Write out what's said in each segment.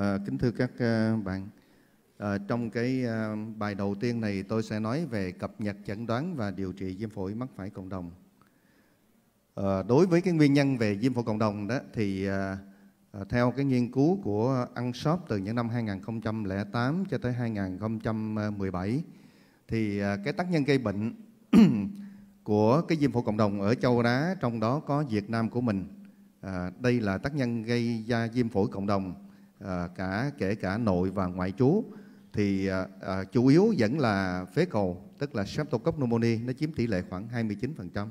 À, kính thưa các ờ, bạn, à, trong cái bài đầu tiên này tôi sẽ nói về cập nhật chẩn đoán và điều trị viêm phổi mắc phải cộng đồng. À, đối với cái nguyên nhân về viêm phổi cộng đồng đó thì à, theo cái nghiên cứu của Unshop từ những năm 2008 cho tới 2017 thì à, cái tác nhân gây bệnh của cái viêm phổi cộng đồng ở châu Á trong đó có Việt Nam của mình. À, đây là tác nhân gây ra viêm phổi cộng đồng à, cả kể cả nội và ngoại trú thì à, à, chủ yếu vẫn là phế cầu tức là Streptococcus pneumonia nó chiếm tỷ lệ khoảng 29%.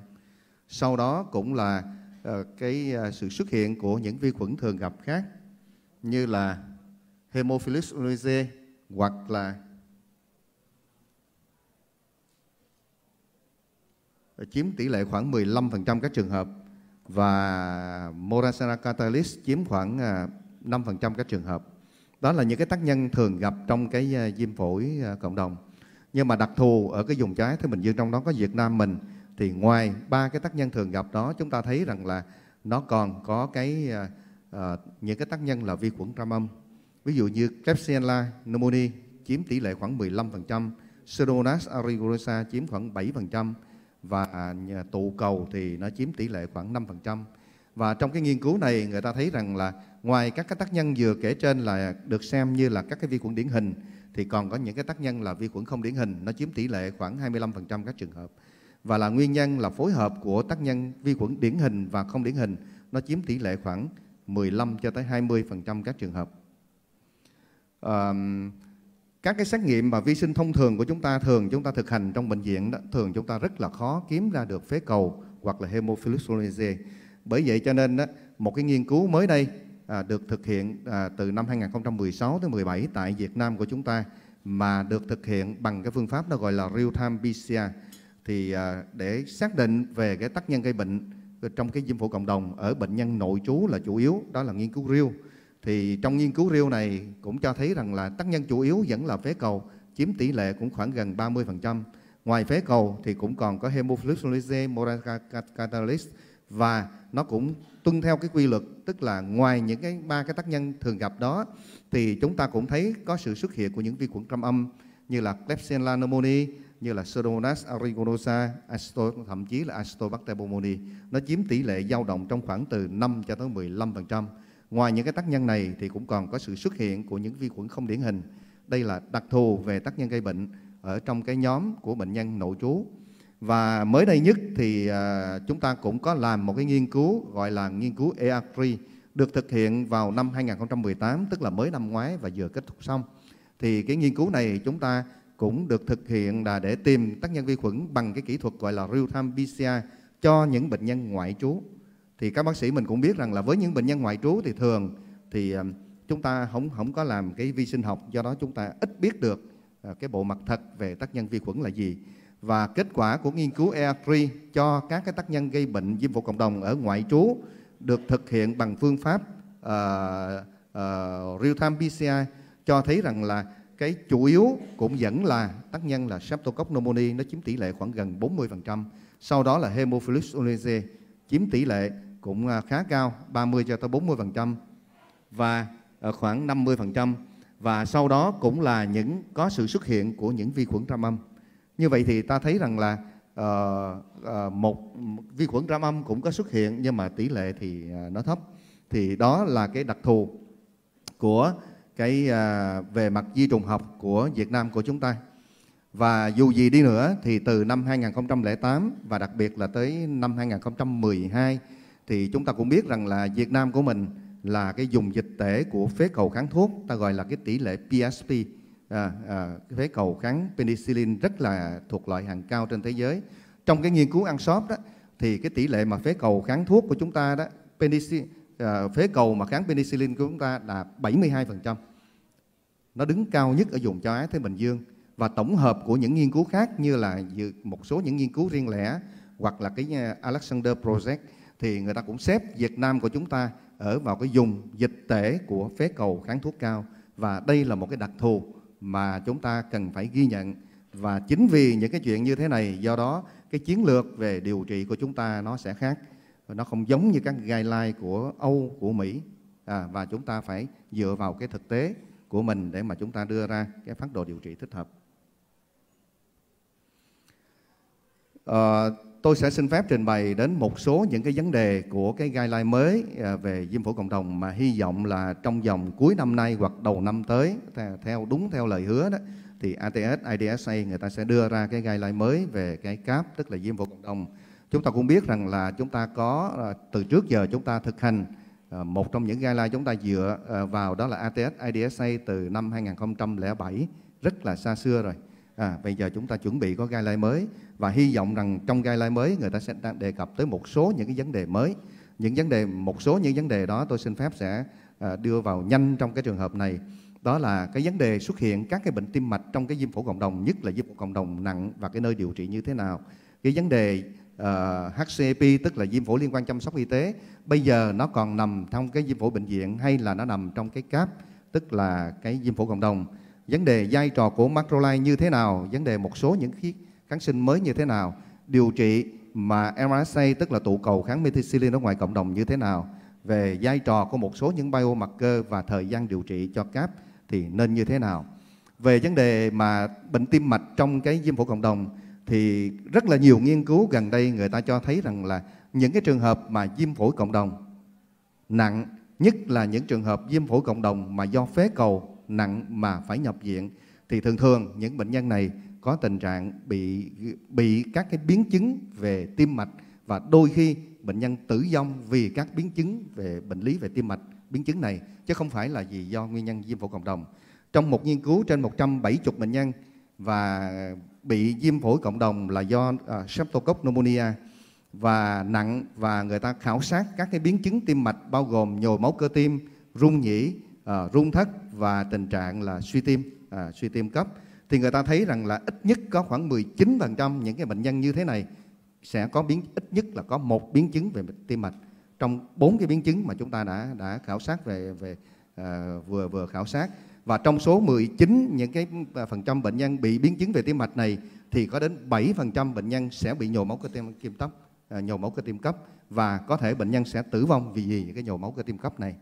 Sau đó cũng là à, cái à, sự xuất hiện của những vi khuẩn thường gặp khác như là Haemophilus influenzae hoặc là chiếm tỷ lệ khoảng 15% các trường hợp và Morasana catalyst chiếm khoảng à, 5% các trường hợp. Đó là những cái tác nhân thường gặp trong cái à, viêm phổi à, cộng đồng. Nhưng mà đặc thù ở cái vùng trái Thái Bình Dương trong đó có Việt Nam mình thì ngoài ba cái tác nhân thường gặp đó chúng ta thấy rằng là nó còn có cái uh, những cái tác nhân là vi khuẩn gram âm. Ví dụ như Klebsiella pneumoniae chiếm tỷ lệ khoảng 15%, Pseudomonas aeruginosa chiếm khoảng 7%, và tụ cầu thì nó chiếm tỷ lệ khoảng 5%. Và trong cái nghiên cứu này người ta thấy rằng là ngoài các cái tác nhân vừa kể trên là được xem như là các cái vi khuẩn điển hình thì còn có những cái tác nhân là vi khuẩn không điển hình nó chiếm tỷ lệ khoảng 25% các trường hợp. Và là nguyên nhân là phối hợp của tác nhân vi khuẩn điển hình và không điển hình nó chiếm tỷ lệ khoảng 15 cho tới 20% các trường hợp. À, các cái xét nghiệm mà vi sinh thông thường của chúng ta thường chúng ta thực hành trong bệnh viện đó, thường chúng ta rất là khó kiếm ra được phế cầu hoặc là hemophilus influenzae. Bởi vậy cho nên đó, một cái nghiên cứu mới đây à, được thực hiện à, từ năm 2016 tới 17 tại Việt Nam của chúng ta mà được thực hiện bằng cái phương pháp nó gọi là real time PCR thì à, để xác định về cái tác nhân gây bệnh trong cái viêm phổi cộng đồng ở bệnh nhân nội trú là chủ yếu đó là nghiên cứu real thì trong nghiên cứu riêu này cũng cho thấy rằng là tác nhân chủ yếu vẫn là phế cầu chiếm tỷ lệ cũng khoảng gần 30%. Ngoài phế cầu thì cũng còn có hemophilus influenzae, Moraca catalyst và nó cũng tuân theo cái quy luật tức là ngoài những cái ba cái tác nhân thường gặp đó thì chúng ta cũng thấy có sự xuất hiện của những vi khuẩn trăm âm như là Klebsiella pneumoniae, như là Pseudomonas aeruginosa, thậm chí là Acetobacter pneumoniae. Nó chiếm tỷ lệ dao động trong khoảng từ 5 cho tới 15%. Ngoài những cái tác nhân này thì cũng còn có sự xuất hiện của những vi khuẩn không điển hình. Đây là đặc thù về tác nhân gây bệnh ở trong cái nhóm của bệnh nhân nội trú. Và mới đây nhất thì à, chúng ta cũng có làm một cái nghiên cứu gọi là nghiên cứu EACRI được thực hiện vào năm 2018 tức là mới năm ngoái và vừa kết thúc xong. Thì cái nghiên cứu này chúng ta cũng được thực hiện là để tìm tác nhân vi khuẩn bằng cái kỹ thuật gọi là real time PCR cho những bệnh nhân ngoại trú thì các bác sĩ mình cũng biết rằng là với những bệnh nhân ngoại trú thì thường thì à, chúng ta không không có làm cái vi sinh học do đó chúng ta ít biết được à, cái bộ mặt thật về tác nhân vi khuẩn là gì và kết quả của nghiên cứu EACRI cho các cái tác nhân gây bệnh viêm phổi cộng đồng ở ngoại trú được thực hiện bằng phương pháp uh, uh, real time PCR cho thấy rằng là cái chủ yếu cũng vẫn là tác nhân là Streptococcus pneumoniae nó chiếm tỷ lệ khoảng gần 40%. Sau đó là Haemophilus influenzae chiếm tỷ lệ cũng ờ, khá cao 30 cho tới 40% và khoảng 50% và sau đó cũng là những có sự xuất hiện của những vi khuẩn trăm âm. Như vậy thì ta thấy rằng là uh, uh, một vi khuẩn gram âm cũng có xuất hiện nhưng mà tỷ lệ thì uh, nó thấp. Thì đó là cái đặc thù của cái uh, về mặt di trùng học của Việt Nam của chúng ta. Và dù gì đi nữa thì từ năm 2008 và đặc biệt là tới năm 2012 thì chúng ta cũng biết rằng là Việt Nam của mình là cái dùng dịch tễ của phế cầu kháng thuốc ta gọi là cái tỷ lệ PSP à, à, phế cầu kháng penicillin rất là thuộc loại hàng cao trên thế giới. Trong cái nghiên cứu ăn shop đó thì cái tỷ lệ mà phế cầu kháng thuốc của chúng ta đó penicillin à, phế cầu mà kháng penicillin của chúng ta là 72% nó đứng cao nhất ở vùng châu Á Thái Bình Dương. Và tổng hợp của những nghiên cứu khác như là một số những nghiên cứu riêng lẻ hoặc là cái à, Alexander Project thì người ta cũng xếp Việt Nam của chúng ta ở vào cái vùng dịch tễ của phế cầu kháng thuốc cao. Và đây là một cái đặc thù mà chúng ta cần phải ghi nhận. Và chính vì những cái chuyện như thế này do đó cái chiến lược về điều trị của chúng ta nó sẽ khác. Nó không giống như các guideline của Âu của Mỹ. À, và chúng ta phải dựa vào cái thực tế của mình để mà chúng ta đưa ra cái phác đồ điều trị thích hợp. À, tôi sẽ xin phép trình bày đến một số những cái vấn đề của cái guideline mới à, về viêm phổi cộng đồng mà hy vọng là trong vòng cuối năm nay hoặc đầu năm tới theo đúng theo lời hứa đó thì ATS, IDSA người ta sẽ đưa ra cái guideline mới về cái CAP tức là viêm phổi cộng đồng. Chúng ta cũng biết rằng là chúng ta có à, từ trước giờ chúng ta thực hành à, một trong những guideline chúng ta dựa vào đó là ATS, IDSA từ năm 2007 rất là xa xưa rồi. À, bây giờ chúng ta chuẩn bị có guideline mới và hy vọng rằng trong guideline mới người ta sẽ đề cập tới một số những cái vấn đề mới. Những vấn đề một số những vấn đề đó tôi xin phép sẽ à, đưa vào nhanh trong cái trường hợp này. Đó là cái vấn đề xuất hiện các cái bệnh tim mạch trong cái viêm phổi cộng đồng, nhất là viêm phổi cộng đồng nặng và cái nơi điều trị như thế nào. Cái vấn đề ờ, uh, HCP tức là viêm phổi liên quan chăm sóc y tế bây giờ nó còn nằm trong cái viêm phổi bệnh viện hay là nó nằm trong cái CAP tức là cái viêm phổi cộng đồng vấn đề vai trò của macrolide như thế nào, vấn đề một số những khí kháng sinh mới như thế nào, điều trị mà MRSA tức là tụ cầu kháng methicillin ở ngoài cộng đồng như thế nào, về vai trò của một số những biomarker và thời gian điều trị cho CAP thì nên như thế nào. Về vấn đề mà bệnh tim mạch trong cái viêm phổi cộng đồng thì rất là nhiều nghiên cứu gần đây người ta cho thấy rằng là những cái trường hợp mà viêm phổi cộng đồng nặng nhất là những trường hợp viêm phổi cộng đồng mà do phế cầu nặng mà phải nhập viện thì thường thường những bệnh nhân này có tình trạng bị bị các cái biến chứng về tim mạch và đôi khi bệnh nhân tử vong vì các biến chứng về bệnh lý về tim mạch biến chứng này chứ không phải là vì do nguyên nhân viêm phổi cộng đồng. Trong một nghiên cứu trên 170 bệnh nhân và bị viêm phổi cộng đồng là do uh, Streptococcus pneumonia và nặng và người ta khảo sát các cái biến chứng tim mạch bao gồm nhồi máu cơ tim, rung nhĩ, ờ, uh, rung thất và tình trạng là suy tim, à, suy tim cấp. Thì người ta thấy rằng là ít nhất có khoảng 19% những cái bệnh nhân như thế này sẽ có biến ít nhất là có một biến chứng về tim mạch. Trong bốn cái biến chứng mà chúng ta đã đã khảo sát về về à, vừa vừa khảo sát. Và trong số 19 những cái à, phần trăm bệnh nhân bị biến chứng về tim mạch này thì có đến 7% bệnh nhân sẽ bị nhồi máu cơ tim kim tóc à, nhồi máu cơ tim cấp và có thể bệnh nhân sẽ tử vong vì gì những cái nhồi máu cơ tim cấp này.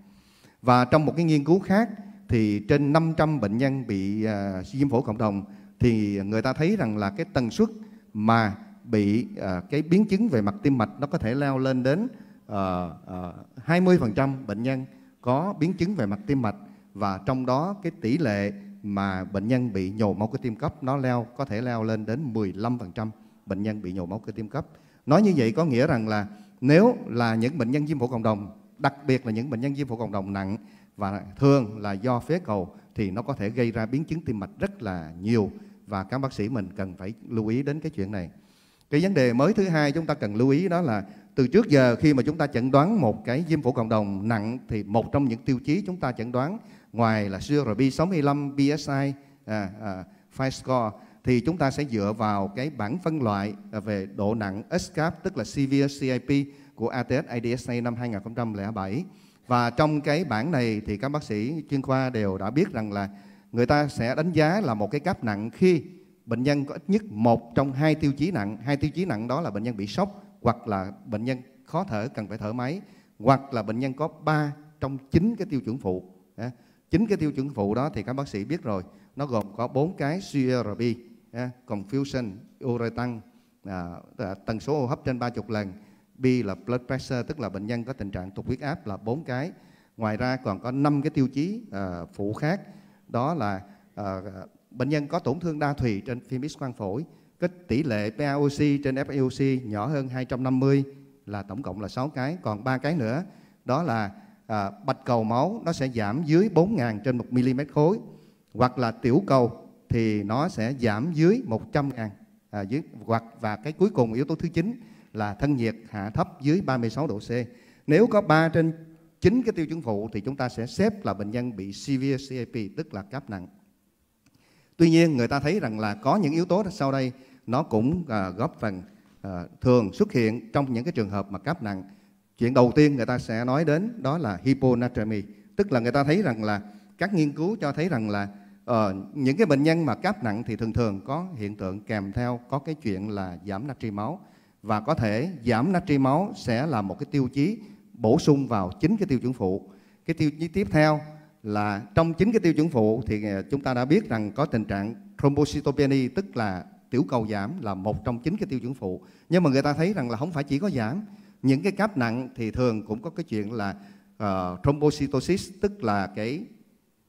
Và trong một cái nghiên cứu khác thì trên 500 bệnh nhân bị uh, viêm phổi cộng đồng thì người ta thấy rằng là cái tần suất mà bị à, cái biến chứng về mặt tim mạch nó có thể leo lên đến à, à, 20% bệnh nhân có biến chứng về mặt tim mạch và trong đó cái tỷ lệ mà bệnh nhân bị nhồi máu cơ tim cấp nó leo có thể leo lên đến 15% bệnh nhân bị nhồi máu cơ tim cấp. Nói như vậy có nghĩa rằng là nếu là những bệnh nhân viêm phổi cộng đồng, đặc biệt là những bệnh nhân viêm phổi cộng đồng nặng và thường là do phế cầu thì nó có thể gây ra biến chứng tim mạch rất là nhiều và các bác sĩ mình cần phải lưu ý đến cái chuyện này. Cái vấn đề mới thứ hai chúng ta cần lưu ý đó là từ trước giờ khi mà chúng ta chẩn đoán một cái viêm phổi cộng đồng nặng thì một trong những tiêu chí chúng ta chẩn đoán ngoài là CRP 65, PSI, à, à, Five Score thì chúng ta sẽ dựa vào cái bảng phân loại về độ nặng SCAP tức là Severe CIP của ATS IDSA năm 2007 và trong cái bản này thì các bác sĩ chuyên khoa đều đã biết rằng là người ta sẽ đánh giá là một cái cấp nặng khi bệnh nhân có ít nhất một trong hai tiêu chí nặng. Hai tiêu chí nặng đó là bệnh nhân bị sốc hoặc là bệnh nhân khó thở cần phải thở máy hoặc là bệnh nhân có ba trong chín cái tiêu chuẩn phụ. Chín cái tiêu chuẩn phụ đó thì các bác sĩ biết rồi. Nó gồm có bốn cái CRP, confusion, ure tăng, à, tần số hô hấp trên 30 lần, B là blood pressure tức là bệnh nhân có tình trạng tụt huyết áp là bốn cái. Ngoài ra còn có năm cái tiêu chí uh, phụ khác đó là uh, bệnh nhân có tổn thương đa thùy trên phim X quang phổi, cái tỷ lệ PaOC trên FiOC nhỏ hơn 250 là tổng cộng là 6 cái, còn ba cái nữa đó là à, bạch cầu máu nó sẽ giảm dưới 4.000 trên 1 mm khối hoặc là tiểu cầu thì nó sẽ giảm dưới 100.000 à, dưới hoặc và cái cuối cùng yếu tố thứ chín là thân nhiệt hạ thấp dưới 36 độ C. Nếu có 3 trên 9 cái tiêu chứng phụ thì chúng ta sẽ xếp là bệnh nhân bị severe CAP tức là cấp nặng. Tuy nhiên người ta thấy rằng là có những yếu tố sau đây nó cũng à, góp phần à, thường xuất hiện trong những cái trường hợp mà cấp nặng. Chuyện đầu tiên người ta sẽ nói đến đó là hyponatremia, tức là người ta thấy rằng là các nghiên cứu cho thấy rằng là ờ, những cái bệnh nhân mà cấp nặng thì thường thường có hiện tượng kèm theo có cái chuyện là giảm natri máu và có thể giảm natri máu sẽ là một cái tiêu chí bổ sung vào chính cái tiêu chuẩn phụ. cái tiêu chí tiếp theo là trong chính cái tiêu chuẩn phụ thì à, chúng ta đã biết rằng có tình trạng thrombocytopenia tức là tiểu cầu giảm là một trong chín cái tiêu chuẩn phụ. Nhưng mà người ta thấy rằng là không phải chỉ có giảm. Những cái cáp nặng thì thường cũng có cái chuyện là uh, thrombocytosis tức là cái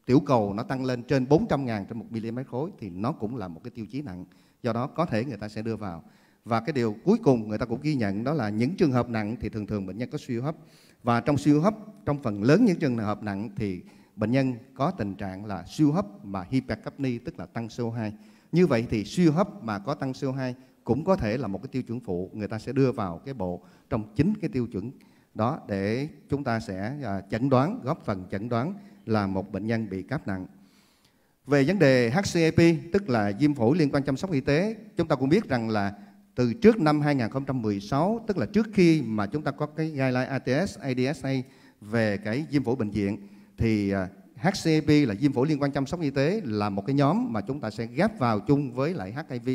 tiểu cầu nó tăng lên trên 400 ngàn trên một mm khối thì nó cũng là một cái tiêu chí nặng. Do đó có thể người ta sẽ đưa vào và cái điều cuối cùng người ta cũng ghi nhận đó là những trường hợp nặng thì thường thường bệnh nhân có suy hô hấp. Và trong suy hô hấp trong phần lớn những trường hợp nặng thì bệnh nhân có tình trạng là suy hô hấp mà hypercapnia tức là tăng CO2 như vậy thì suy hô hấp mà có tăng CO2 cũng có thể là một cái tiêu chuẩn phụ. Người ta sẽ đưa vào cái bộ trong chính cái tiêu chuẩn đó để chúng ta sẽ à, chẩn đoán góp phần chẩn đoán là một bệnh nhân bị cáp nặng. Về vấn đề HCAP tức là viêm phổi liên quan chăm sóc y tế, chúng ta cũng biết rằng là từ trước năm 2016 tức là trước khi mà chúng ta có cái guideline ATS ADSA về cái viêm phổi bệnh viện thì à, HCP là viêm phổi liên quan chăm sóc y tế là một cái nhóm mà chúng ta sẽ ghép vào chung với lại HIV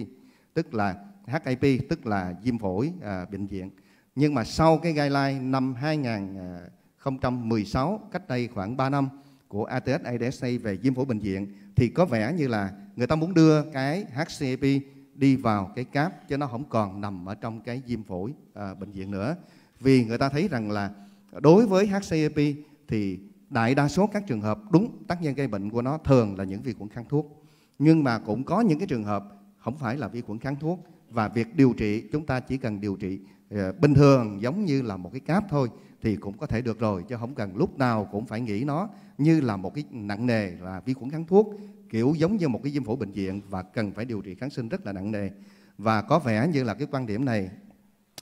tức là HIP tức là viêm phổi à, bệnh viện. Nhưng mà sau cái guideline năm 2016 cách đây khoảng 3 năm của ATS ADSA về viêm phổi bệnh viện thì có vẻ như là người ta muốn đưa cái HCP đi vào cái cáp cho nó không còn nằm ở trong cái viêm phổi à, bệnh viện nữa. Vì người ta thấy rằng là đối với HCP thì đại đa số các trường hợp đúng tác nhân gây bệnh của nó thường là những vi khuẩn kháng thuốc. Nhưng mà cũng có những cái trường hợp không phải là vi khuẩn kháng thuốc và việc điều trị chúng ta chỉ cần điều trị uh, bình thường giống như là một cái cáp thôi thì cũng có thể được rồi chứ không cần lúc nào cũng phải nghĩ nó như là một cái nặng nề là vi khuẩn kháng thuốc kiểu giống như một cái viêm phổi bệnh viện và cần phải điều trị kháng sinh rất là nặng nề và có vẻ như là cái quan điểm này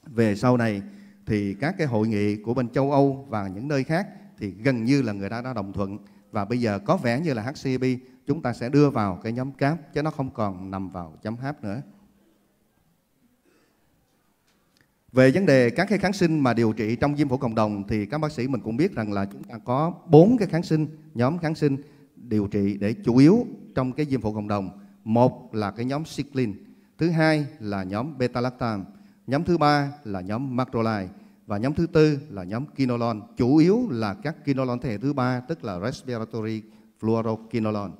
về sau này thì các cái hội nghị của bên châu Âu và những nơi khác thì gần như là người ta đã đồng thuận và bây giờ có vẻ như là HCP chúng ta sẽ đưa vào cái nhóm cáp chứ nó không còn nằm vào chấm H nữa. Về vấn đề các cái kháng sinh mà điều trị trong viêm phổi cộng đồng thì các bác sĩ mình cũng biết rằng là chúng ta có bốn cái kháng sinh, nhóm kháng sinh điều trị để chủ yếu trong cái viêm phổi cộng đồng. Một là cái nhóm cyclin, thứ hai là nhóm beta lactam, nhóm thứ ba là nhóm macrolide và nhóm thứ tư là nhóm quinolone. Chủ yếu là các quinolone thế hệ thứ ba tức là respiratory fluoroquinolone.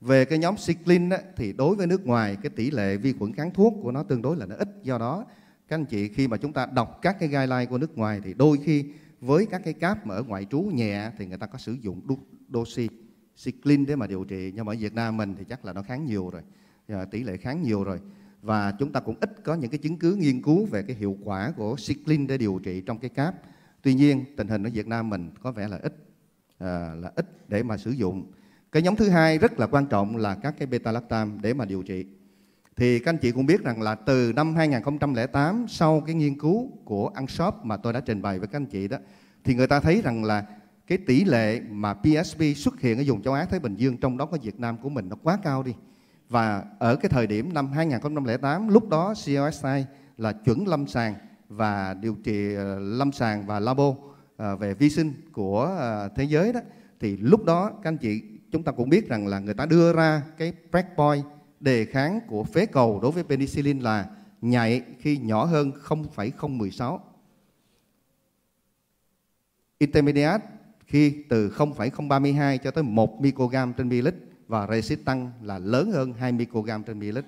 Về cái nhóm cyclin á, thì đối với nước ngoài cái tỷ lệ vi khuẩn kháng thuốc của nó tương đối là nó ít do đó các anh chị khi mà chúng ta đọc các cái guideline của nước ngoài thì đôi khi với các cái cáp mà ở ngoại trú nhẹ thì người ta có sử dụng doxy cyclin để mà điều trị. Nhưng mà ở Việt Nam mình thì chắc là nó kháng nhiều rồi. À, tỷ lệ kháng nhiều rồi. Và chúng ta cũng ít có những cái chứng cứ nghiên cứu về cái hiệu quả của cyclin để điều trị trong cái cáp. Tuy nhiên tình hình ở Việt Nam mình có vẻ là ít à, là ít để mà sử dụng. Cái nhóm thứ hai rất là quan trọng là các cái beta lactam để mà điều trị. Thì các anh chị cũng biết rằng là từ năm 2008 sau cái nghiên cứu của Unshop mà tôi đã trình bày với các anh chị đó thì người ta thấy rằng là cái tỷ lệ mà PSP xuất hiện ở vùng châu Á Thái Bình Dương trong đó có Việt Nam của mình nó quá cao đi. Và ở cái thời điểm năm 2008 lúc đó COSI là chuẩn lâm sàng và điều trị ờ, lâm sàng và labo ờ, về vi sinh của ờ, thế giới đó thì lúc đó các anh chị chúng ta cũng biết rằng là người ta đưa ra cái breakpoint đề kháng của phế cầu đối với penicillin là nhạy khi nhỏ hơn 0,016. Intermediate khi từ 0,032 cho tới 1 microgram trên ml và resistant là lớn hơn 2 microgram trên ml.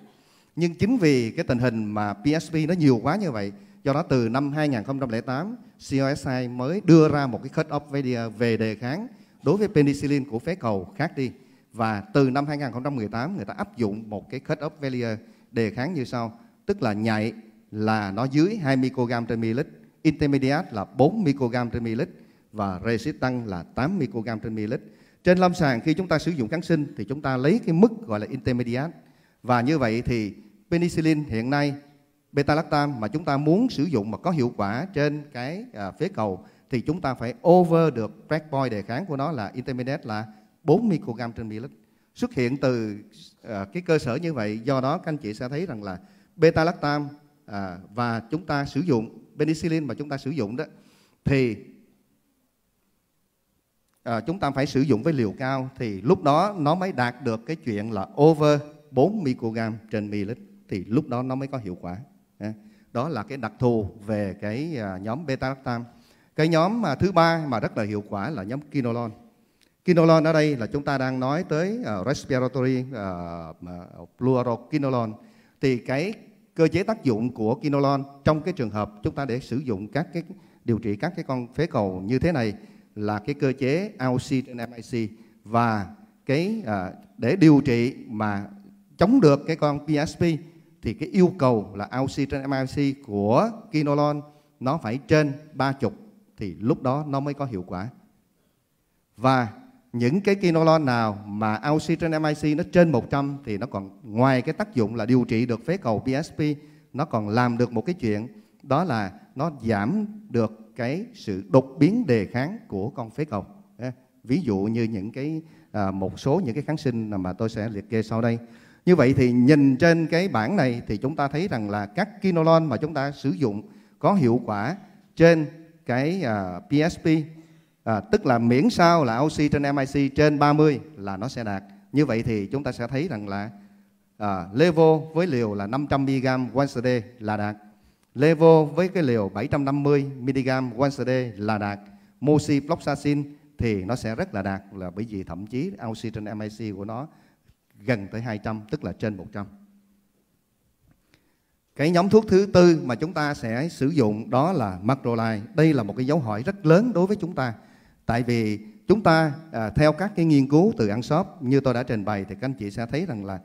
Nhưng chính vì cái tình hình mà PSP nó nhiều quá như vậy, do đó từ năm 2008 COSI mới đưa ra một cái cut off value về đề kháng đối với penicillin của phế cầu khác đi. Và từ năm 2018 người ta áp dụng một cái cut off value đề kháng như sau, tức là nhạy là nó dưới 2 microgram trên ml, intermediate là 4 microgram trên ml và resistant là 8 microgram trên ml. Trên lâm sàng khi chúng ta sử dụng kháng sinh thì chúng ta lấy cái mức gọi là intermediate và như vậy thì penicillin hiện nay beta lactam mà chúng ta muốn sử dụng mà có hiệu quả trên cái à, phế cầu thì chúng ta phải over được breakpoint đề kháng của nó là intermediate là 4 microgram trên ml xuất hiện từ à, cái cơ sở như vậy do đó các anh chị sẽ thấy rằng là beta lactam à, và chúng ta sử dụng penicillin mà chúng ta sử dụng đó thì à, chúng ta phải sử dụng với liều cao thì lúc đó nó mới đạt được cái chuyện là over 4 microgram trên ml thì lúc đó nó mới có hiệu quả. Đó là cái đặc thù về cái à, nhóm beta lactam cái nhóm mà thứ ba mà rất là hiệu quả là nhóm quinolone. Kinolon ở đây là chúng ta đang nói tới uh, respiratory uh, fluoroquinolone. Thì cái cơ chế tác dụng của kinolon trong cái trường hợp chúng ta để sử dụng các cái điều trị các cái con phế cầu như thế này là cái cơ chế AOC trên MIC và cái à, để điều trị mà chống được cái con PSP thì cái yêu cầu là AOC trên MIC của kinolon nó phải trên 30 thì lúc đó nó mới có hiệu quả. Và những cái kinolon nào mà AOC trên MIC nó trên 100 thì nó còn ngoài cái tác dụng là điều trị được phế cầu PSP nó còn làm được một cái chuyện đó là nó giảm được cái sự đột biến đề kháng của con phế cầu. Ví dụ như những cái à, một số những cái kháng sinh mà tôi sẽ liệt kê sau đây. Như vậy thì nhìn trên cái bảng này thì chúng ta thấy rằng là các kinolon mà chúng ta sử dụng có hiệu quả trên cái à, PSP à, tức là miễn sao là oxy trên MIC trên 30 là nó sẽ đạt. Như vậy thì chúng ta sẽ thấy rằng là à, level với liều là 500 mg once a day là đạt. Levo với cái liều 750 mg once a day là đạt. Moxifloxacin thì nó sẽ rất là đạt là bởi vì thậm chí oxy trên MIC của nó gần tới 200 tức là trên 100. Cái nhóm thuốc thứ tư mà chúng ta sẽ sử dụng đó là macrolide. Đây là một cái dấu hỏi rất lớn đối với chúng ta. Tại vì chúng ta à, theo các cái nghiên cứu từ ăn shop như tôi đã trình bày thì các anh chị sẽ thấy rằng là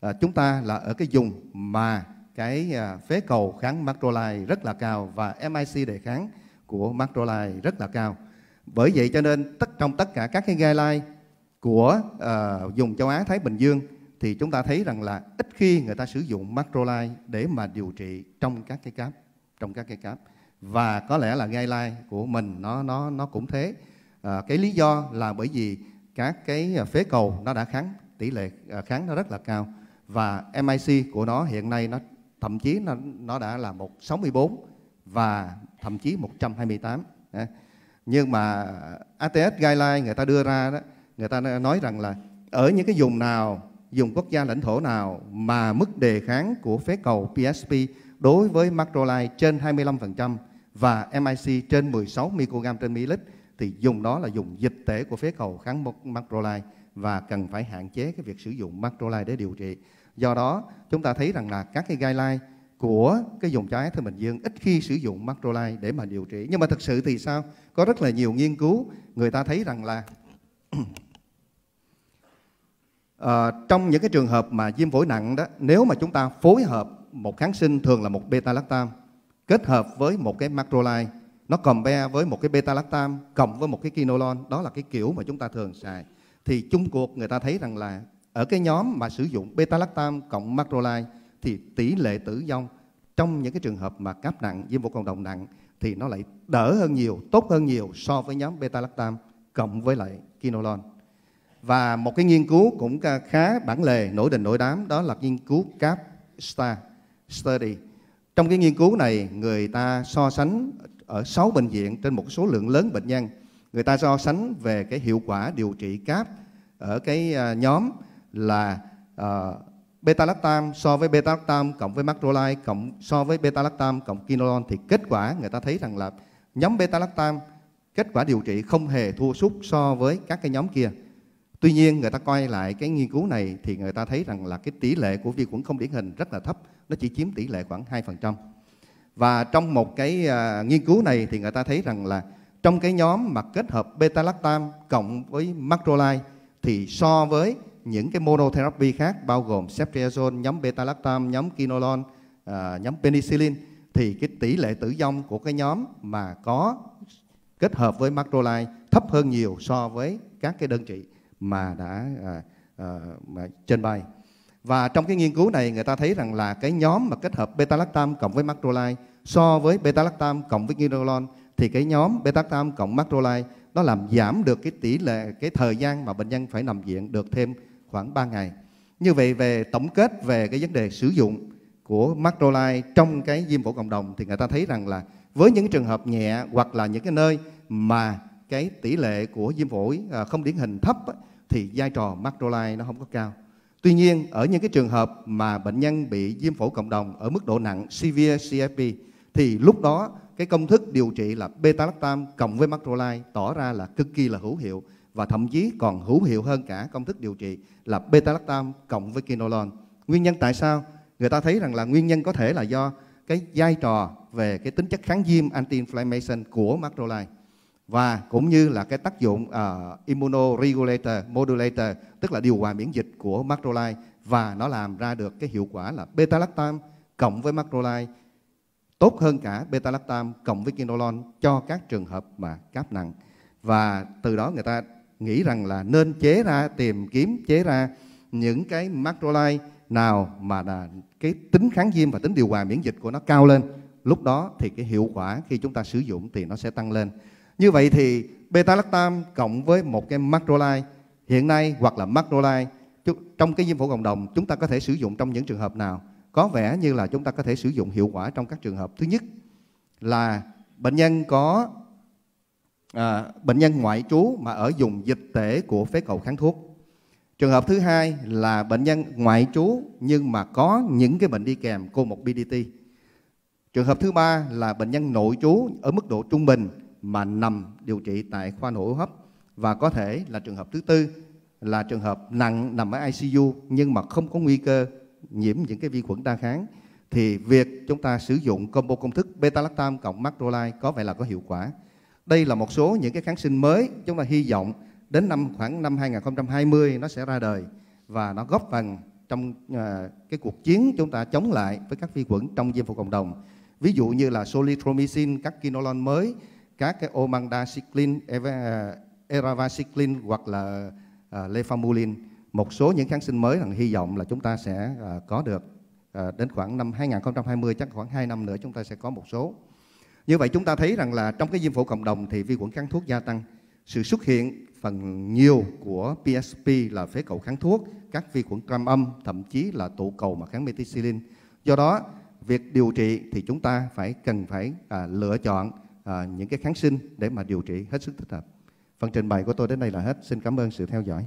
à, chúng ta là ở cái vùng mà cái à, phế cầu kháng macrolide rất là cao và MIC đề kháng của macrolide rất là cao. Bởi vậy cho nên tất trong tất cả các cái guideline của uh, vùng châu Á Thái Bình Dương thì chúng ta thấy rằng là ít khi người ta sử dụng macrolide để mà điều trị trong các cái cáp trong các cái cáp. Và có lẽ là guideline của mình nó nó nó cũng thế. À, cái lý do là bởi vì các cái à, phế cầu nó đã kháng tỷ lệ kháng nó rất là cao. Và MIC của nó hiện nay nó thậm chí nó nó đã là 164 và thậm chí 128 nhưng mà ATS guideline người ta đưa ra đó, người ta nói rằng là ở những cái vùng nào dùng quốc gia lãnh thổ nào mà mức đề kháng của phế cầu PSP đối với macrolide trên 25% và MIC trên 16 microgram trên ml thì dùng đó là dùng dịch tễ của phế cầu kháng macrolide và cần phải hạn chế cái việc sử dụng macrolide để điều trị. Do đó, chúng ta thấy rằng là các cái guideline của cái dùng trái Thái Bình Dương ít khi sử dụng macrolide để mà điều trị. Nhưng mà thực sự thì sao? Có rất là nhiều nghiên cứu người ta thấy rằng là uh, trong những cái trường hợp mà viêm phổi nặng đó, nếu mà chúng ta phối hợp một kháng sinh thường là một beta lactam kết hợp với một cái macrolide nó compare với một cái beta lactam cộng với một cái kinolon đó là cái kiểu mà chúng ta thường xài thì chung cuộc người ta thấy rằng là ở cái nhóm mà sử dụng beta lactam cộng macrolide thì tỷ lệ tử vong trong những cái trường hợp mà cáp nặng, viêm phổi cộng đồng nặng thì nó lại đỡ hơn nhiều, tốt hơn nhiều so với nhóm beta lactam cộng với lại kinolon và một cái nghiên cứu cũng khá bản lề, nổi đình nổi đám, đó là nghiên cứu CAP STAR study. Trong cái nghiên cứu này, người ta so sánh ở 6 bệnh viện trên một số lượng lớn bệnh nhân. Người ta so sánh về cái hiệu quả điều trị cáp ở cái à, nhóm là ờ, uh, beta lactam so với beta lactam cộng với macrolide cộng so với beta lactam cộng kinolon thì kết quả người ta thấy rằng là nhóm beta lactam kết quả điều trị không hề thua sút so với các cái nhóm kia. Tuy nhiên người ta coi lại cái nghiên cứu này thì người ta thấy rằng là cái tỷ lệ của vi khuẩn không điển hình rất là thấp, nó chỉ chiếm tỷ lệ khoảng 2%. Và trong một cái uh, nghiên cứu này thì người ta thấy rằng là trong cái nhóm mà kết hợp beta lactam cộng với macrolide thì so với những cái monotherapy khác bao gồm ceftriaxone, nhóm beta lactam, nhóm quinolone, à, nhóm penicillin thì cái tỷ lệ tử vong của cái nhóm mà có kết hợp với macrolide thấp hơn nhiều so với các cái đơn trị mà đã à, à, mà trên bay. Và trong cái nghiên cứu này người ta thấy rằng là cái nhóm mà kết hợp beta lactam cộng với macrolide so với beta lactam cộng với quinolone thì cái nhóm beta lactam cộng macrolide nó làm giảm được cái tỷ lệ cái thời gian mà bệnh nhân phải nằm viện được thêm khoảng 3 ngày. Như vậy về tổng kết về cái vấn đề sử dụng của macrolide trong cái viêm phổi cộng đồng thì người ta thấy rằng là với những trường hợp nhẹ hoặc là những cái nơi mà cái tỷ lệ của viêm phổi à, không điển hình thấp thì vai trò macrolide nó không có cao. Tuy nhiên, ở những cái trường hợp mà bệnh nhân bị viêm phổi cộng đồng ở mức độ nặng, severe CFP thì lúc đó cái công thức điều trị là beta lactam cộng với macrolide tỏ ra là cực kỳ là hữu hiệu và thậm chí còn hữu hiệu hơn cả công thức điều trị là beta lactam cộng với quinolone. Nguyên nhân tại sao? Người ta thấy rằng là nguyên nhân có thể là do cái vai trò về cái tính chất kháng viêm anti-inflammation của macrolide và cũng như là cái tác dụng uh, immunoregulator modulator tức là điều hòa miễn dịch của macrolide và nó làm ra được cái hiệu quả là beta lactam cộng với macrolide tốt hơn cả beta lactam cộng với quinolone cho các trường hợp mà cáp nặng và từ đó người ta nghĩ rằng là nên chế ra, tìm kiếm, chế ra những cái macrolide nào mà là cái tính kháng viêm và tính điều hòa miễn dịch của nó cao lên. Lúc đó thì cái hiệu quả khi chúng ta sử dụng thì nó sẽ tăng lên. Như vậy thì beta lactam cộng với một cái macrolide hiện nay hoặc là macrolide trong cái viêm phổi cộng đồng, chúng ta có thể sử dụng trong những trường hợp nào? Có vẻ như là chúng ta có thể sử dụng hiệu quả trong các trường hợp. Thứ nhất là bệnh nhân có à, bệnh nhân ngoại trú mà ở dùng dịch tễ của phế cầu kháng thuốc. Trường hợp thứ hai là bệnh nhân ngoại trú nhưng mà có những cái bệnh đi kèm comorbidity. Trường hợp thứ ba là bệnh nhân nội trú ở mức độ trung bình mà nằm điều trị tại khoa nội hô hấp. Và có thể là trường hợp thứ tư là trường hợp nặng nằm ở ICU nhưng mà không có nguy cơ nhiễm những cái vi khuẩn đa kháng. Thì việc chúng ta sử dụng combo công thức beta lactam cộng macrolide có vẻ là có hiệu quả. Đây là một số những cái kháng sinh mới chúng ta hy vọng đến năm khoảng năm 2020 nó sẽ ra đời và nó góp phần trong uh, cái cuộc chiến chúng ta chống lại với các vi khuẩn trong viêm phổi cộng đồng. Ví dụ như là solitromycin, các quinolone mới, các cái omandacyclin, e-, à, eravacyclin hoặc là uh, lefamulin một số những kháng sinh mới rằng hy vọng là chúng ta sẽ uh, có được uh, đến khoảng năm 2020 chắc khoảng 2 năm nữa chúng ta sẽ có một số như vậy chúng ta thấy rằng là trong cái viêm phổi cộng đồng thì vi khuẩn kháng thuốc gia tăng. Sự xuất hiện phần nhiều của PSP là phế cầu kháng thuốc các vi khuẩn gram âm thậm chí là tụ cầu mà kháng methicillin. Do đó việc điều trị thì chúng ta phải cần phải à, lựa chọn à, những cái kháng sinh để mà điều trị hết sức thích hợp. Phần trình bày của tôi đến đây là hết. Xin cảm ơn sự theo dõi.